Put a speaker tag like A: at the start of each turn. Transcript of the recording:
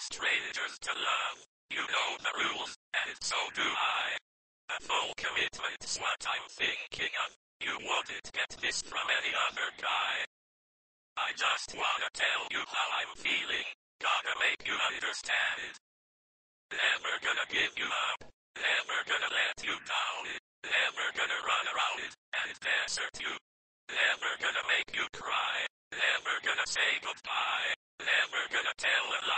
A: strangers to love. You know the rules, and so do I. A full commitment's what I'm thinking of. You wouldn't get this from any other guy. I just wanna tell you how I'm feeling. Gotta make you understand. Never gonna give you up. Never gonna let you down. Never gonna run around and desert you. Never gonna make you cry. Never gonna say goodbye. Never gonna tell a lie.